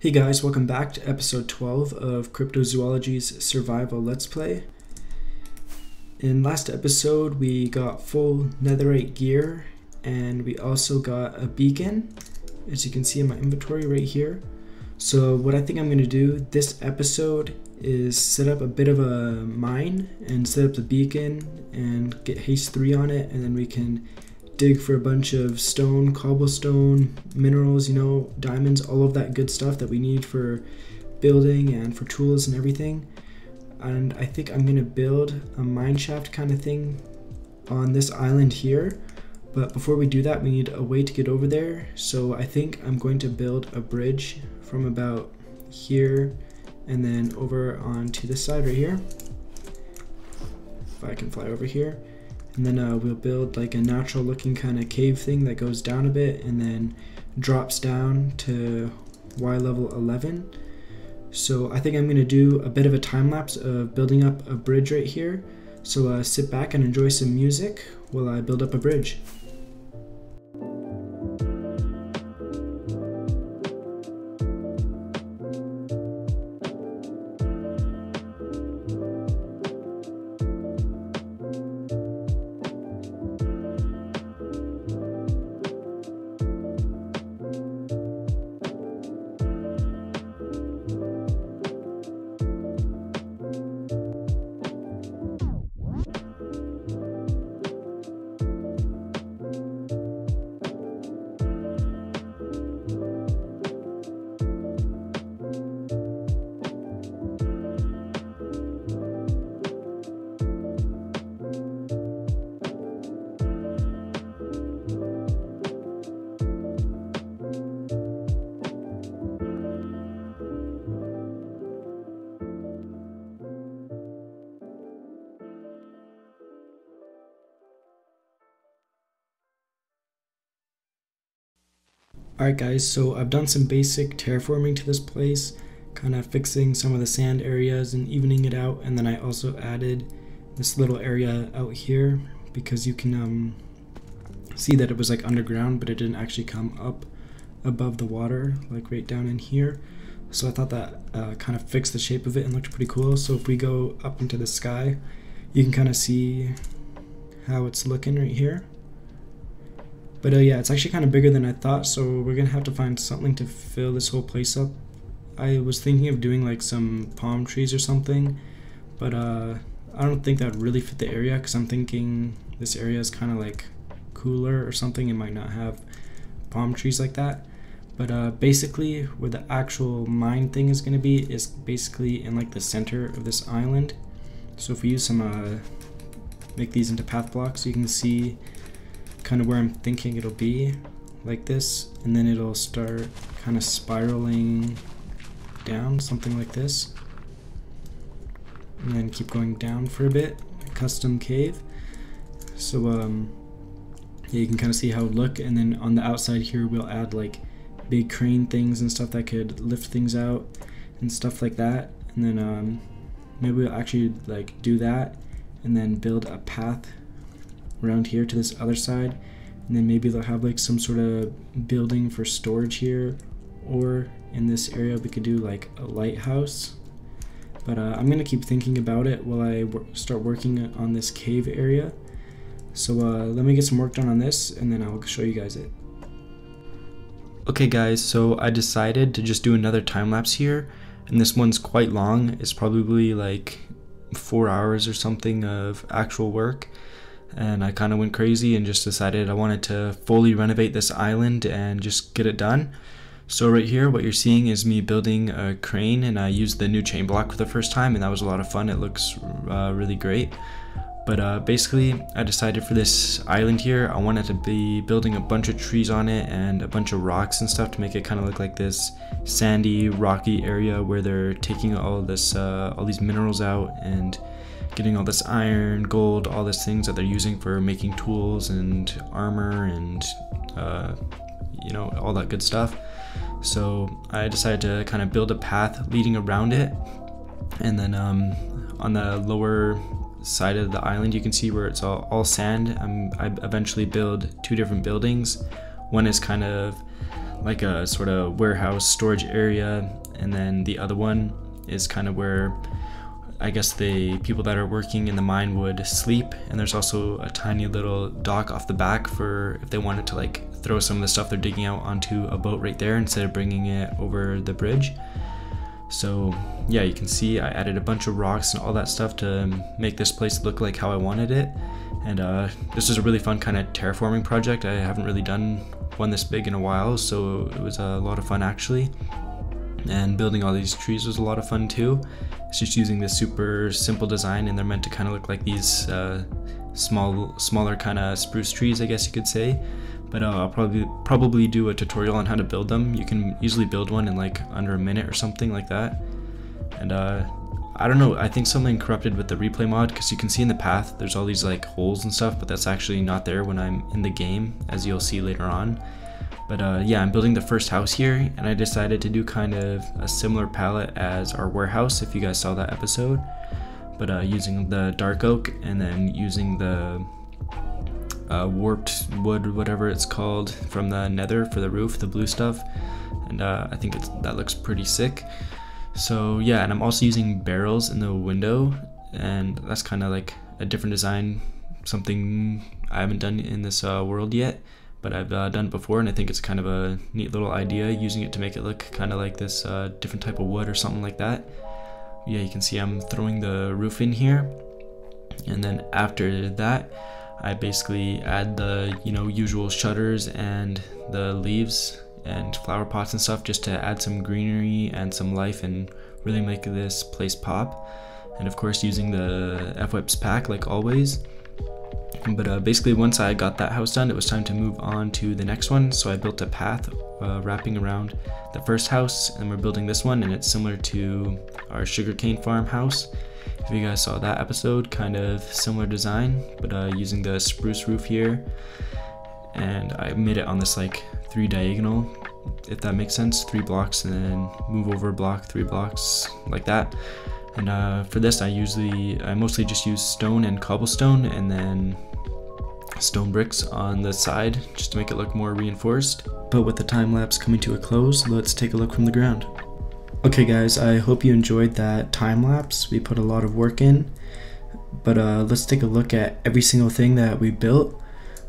Hey guys, welcome back to episode 12 of Cryptozoology's Survival Let's Play. In last episode, we got full netherite gear and we also got a beacon, as you can see in my inventory right here. So what I think I'm going to do this episode is set up a bit of a mine and set up the beacon and get haste 3 on it and then we can dig for a bunch of stone, cobblestone, minerals, you know, diamonds, all of that good stuff that we need for building and for tools and everything. And I think I'm gonna build a mine shaft kind of thing on this island here. But before we do that, we need a way to get over there. So I think I'm going to build a bridge from about here and then over onto this side right here. If I can fly over here. And then uh, we'll build like a natural looking kind of cave thing that goes down a bit and then drops down to Y level 11. So I think I'm going to do a bit of a time lapse of building up a bridge right here. So uh, sit back and enjoy some music while I build up a bridge. Alright guys, so I've done some basic terraforming to this place, kind of fixing some of the sand areas and evening it out, and then I also added this little area out here because you can um, see that it was like underground, but it didn't actually come up above the water, like right down in here. So I thought that uh, kind of fixed the shape of it and looked pretty cool. So if we go up into the sky, you can kind of see how it's looking right here. But uh, yeah, it's actually kind of bigger than I thought, so we're gonna have to find something to fill this whole place up. I was thinking of doing like some palm trees or something, but uh, I don't think that would really fit the area because I'm thinking this area is kind of like cooler or something. It might not have palm trees like that. But uh, basically, where the actual mine thing is gonna be is basically in like the center of this island. So if we use some, uh, make these into path blocks, you can see kind of where I'm thinking it'll be like this and then it'll start kind of spiraling down something like this. And then keep going down for a bit custom cave. So um yeah you can kind of see how it look and then on the outside here we'll add like big crane things and stuff that could lift things out and stuff like that. And then um maybe we'll actually like do that and then build a path around here to this other side and then maybe they'll have like some sort of building for storage here or in this area we could do like a lighthouse. But uh, I'm gonna keep thinking about it while I start working on this cave area. So uh, let me get some work done on this and then I'll show you guys it. Okay guys so I decided to just do another time lapse here and this one's quite long. It's probably like four hours or something of actual work and I kind of went crazy and just decided I wanted to fully renovate this island and just get it done. So right here, what you're seeing is me building a crane and I used the new chain block for the first time and that was a lot of fun. It looks uh, really great. But uh, basically, I decided for this island here, I wanted to be building a bunch of trees on it and a bunch of rocks and stuff to make it kind of look like this sandy, rocky area where they're taking all this, uh, all these minerals out and getting all this iron, gold, all these things that they're using for making tools and armor and uh, you know all that good stuff. So I decided to kind of build a path leading around it, and then um, on the lower side of the island you can see where it's all, all sand. Um, I eventually build two different buildings. One is kind of like a sort of warehouse storage area, and then the other one is kind of where I guess the people that are working in the mine would sleep. And there's also a tiny little dock off the back for if they wanted to like throw some of the stuff they're digging out onto a boat right there instead of bringing it over the bridge. So yeah, you can see I added a bunch of rocks and all that stuff to make this place look like how I wanted it. And uh, this is a really fun kind of terraforming project. I haven't really done one this big in a while, so it was a lot of fun actually. And building all these trees was a lot of fun too. It's just using this super simple design and they're meant to kind of look like these uh, small, smaller kind of spruce trees, I guess you could say. But uh, I'll probably probably do a tutorial on how to build them. You can easily build one in like under a minute or something like that. And uh, I don't know, I think something corrupted with the replay mod because you can see in the path there's all these like holes and stuff, but that's actually not there when I'm in the game, as you'll see later on. But uh, yeah, I'm building the first house here, and I decided to do kind of a similar palette as our warehouse, if you guys saw that episode. But uh, using the dark oak and then using the uh, warped wood, whatever it's called, from the nether for the roof, the blue stuff. And uh, I think that looks pretty sick. So yeah, and I'm also using barrels in the window, and that's kind of like a different design, something I haven't done in this uh, world yet but I've uh, done it before and I think it's kind of a neat little idea using it to make it look kind of like this uh, different type of wood or something like that. Yeah, you can see I'm throwing the roof in here and then after that I basically add the you know usual shutters and the leaves and flower pots and stuff just to add some greenery and some life and really make this place pop and of course using the fWhip's pack like always but uh, basically once I got that house done, it was time to move on to the next one. So I built a path uh, wrapping around the first house and we're building this one and it's similar to our sugarcane farm house. If you guys saw that episode, kind of similar design, but uh, using the spruce roof here. And I made it on this like three diagonal, if that makes sense, three blocks and then move over a block, three blocks like that. And uh, for this, I usually, I mostly just use stone and cobblestone and then stone bricks on the side just to make it look more reinforced. But with the time lapse coming to a close, let's take a look from the ground. Okay guys, I hope you enjoyed that time lapse. We put a lot of work in. But uh, let's take a look at every single thing that we built.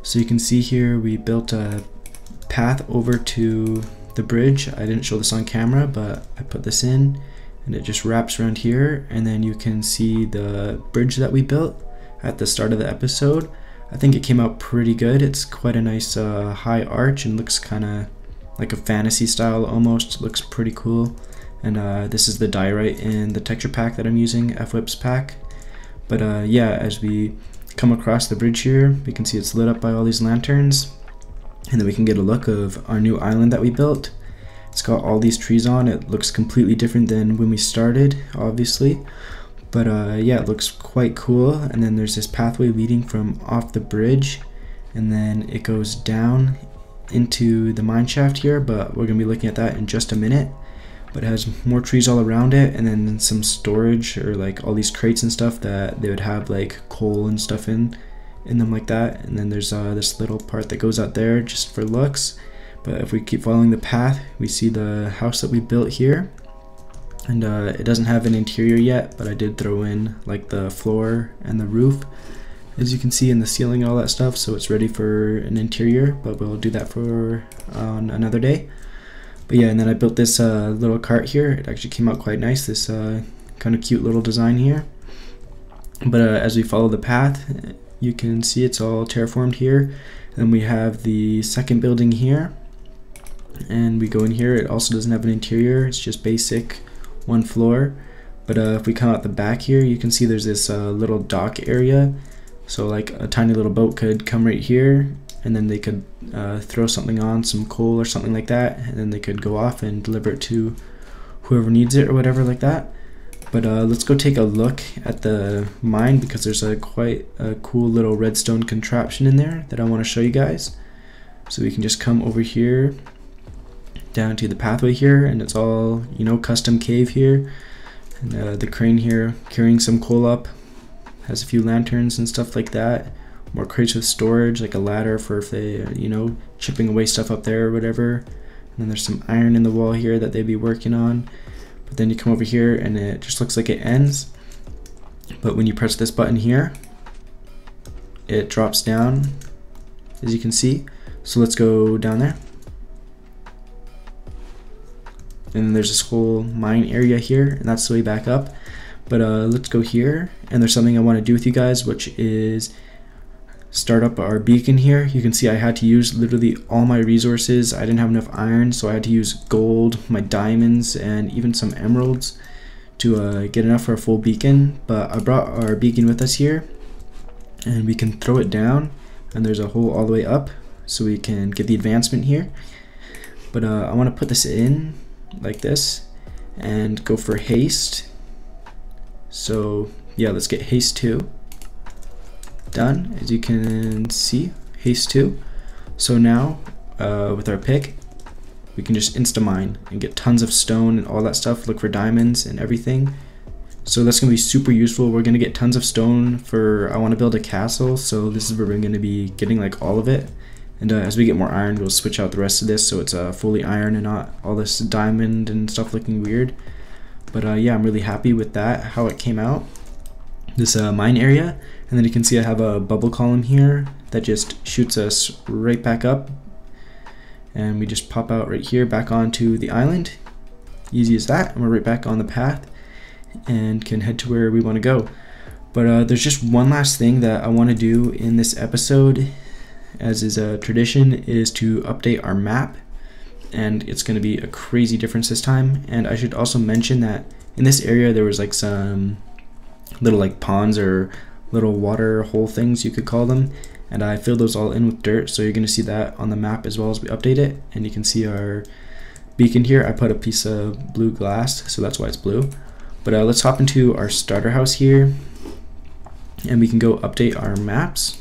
So you can see here we built a path over to the bridge. I didn't show this on camera, but I put this in and it just wraps around here and then you can see the bridge that we built at the start of the episode I think it came out pretty good. It's quite a nice uh, high arch and looks kind of like a fantasy style almost. Looks pretty cool. And uh, this is the diorite in the texture pack that I'm using, fWhip's pack. But uh, yeah, as we come across the bridge here, we can see it's lit up by all these lanterns. And then we can get a look of our new island that we built. It's got all these trees on. It looks completely different than when we started, obviously. But uh, yeah, it looks quite cool. And then there's this pathway leading from off the bridge, and then it goes down into the mine shaft here. But we're gonna be looking at that in just a minute. But it has more trees all around it, and then some storage or like all these crates and stuff that they would have like coal and stuff in in them like that. And then there's uh, this little part that goes out there just for looks. But if we keep following the path, we see the house that we built here. And uh, it doesn't have an interior yet but I did throw in like the floor and the roof. As you can see in the ceiling and all that stuff so it's ready for an interior but we'll do that for on another day. But yeah and then I built this uh, little cart here. It actually came out quite nice this uh, kind of cute little design here. But uh, as we follow the path you can see it's all terraformed here. And we have the second building here and we go in here it also doesn't have an interior it's just basic one floor. But uh, if we come out the back here, you can see there's this uh, little dock area. So like a tiny little boat could come right here and then they could uh, throw something on, some coal or something like that, and then they could go off and deliver it to whoever needs it or whatever like that. But uh, let's go take a look at the mine because there's a quite a cool little redstone contraption in there that I want to show you guys. So we can just come over here down to the pathway here and it's all you know custom cave here and uh, the crane here carrying some coal up has a few lanterns and stuff like that more crates with storage like a ladder for if they you know chipping away stuff up there or whatever and then there's some iron in the wall here that they'd be working on. But then you come over here and it just looks like it ends. But when you press this button here, it drops down, as you can see. So let's go down there. And there's this whole mine area here, and that's the way back up. But uh, let's go here, and there's something I want to do with you guys, which is start up our beacon here. You can see I had to use literally all my resources. I didn't have enough iron, so I had to use gold, my diamonds, and even some emeralds to uh, get enough for a full beacon. But I brought our beacon with us here, and we can throw it down, and there's a hole all the way up, so we can get the advancement here. But uh, I want to put this in like this, and go for haste. So yeah, let's get haste 2 done as you can see haste 2 so now uh, with our pick we can just insta mine and get tons of stone and all that stuff. Look for diamonds and everything. So that's gonna be super useful. We're gonna get tons of stone for I want to build a castle. So this is where we're gonna be getting like all of it and uh, as we get more iron we'll switch out the rest of this so it's uh, fully iron and not all this diamond and stuff looking weird. But uh, yeah I'm really happy with that how it came out. This uh, mine area and then you can see I have a bubble column here that just shoots us right back up. And we just pop out right here back onto the island. Easy as that and we're right back on the path and can head to where we want to go. But uh, there's just one last thing that I want to do in this episode as is a tradition is to update our map and it's going to be a crazy difference this time. And I should also mention that in this area there was like some little like ponds or little water hole things you could call them. And I filled those all in with dirt so you're gonna see that on the map as well as we update it. And you can see our beacon here. I put a piece of blue glass so that's why it's blue. But uh, let's hop into our starter house here and we can go update our maps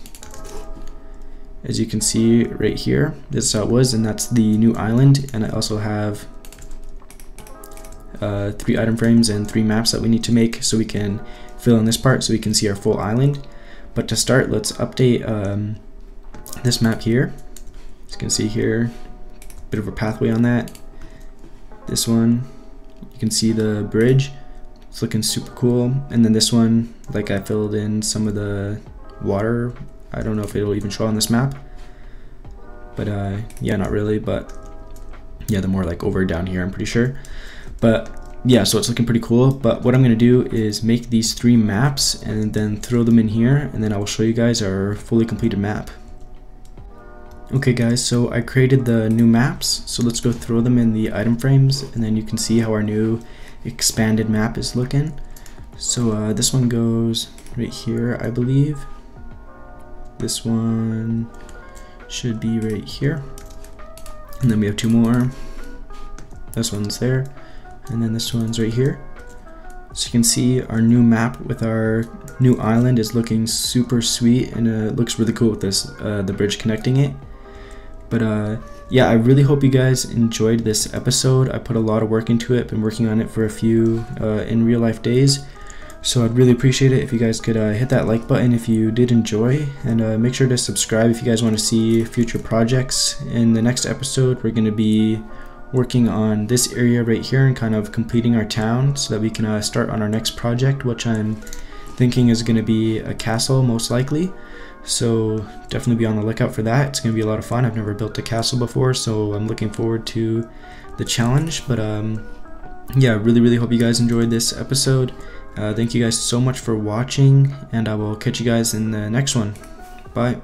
as you can see right here this is how it was and that's the new island and I also have uh, three item frames and three maps that we need to make so we can fill in this part so we can see our full island. But to start, let's update um, this map here. As you can see here, bit of a pathway on that. This one, you can see the bridge. It's looking super cool. And then this one, like I filled in some of the water. I don't know if it'll even show on this map. But uh, yeah, not really, but yeah, the more like over down here, I'm pretty sure. But yeah, so it's looking pretty cool. But what I'm going to do is make these three maps and then throw them in here. And then I will show you guys our fully completed map. Okay guys, so I created the new maps. So let's go throw them in the item frames. And then you can see how our new expanded map is looking. So uh, this one goes right here, I believe. This one should be right here. And then we have two more. This one's there and then this one's right here. So you can see our new map with our new island is looking super sweet and uh, it looks really cool with this, uh, the bridge connecting it. But uh, yeah, I really hope you guys enjoyed this episode. I put a lot of work into it, been working on it for a few uh, in real life days. So I'd really appreciate it if you guys could uh, hit that like button if you did enjoy and uh, make sure to subscribe if you guys want to see future projects. In the next episode, we're going to be working on this area right here and kind of completing our town so that we can uh, start on our next project, which I'm thinking is going to be a castle most likely. So definitely be on the lookout for that. It's going to be a lot of fun. I've never built a castle before, so I'm looking forward to the challenge. But um, yeah, really, really hope you guys enjoyed this episode. Uh, thank you guys so much for watching, and I will catch you guys in the next one. Bye.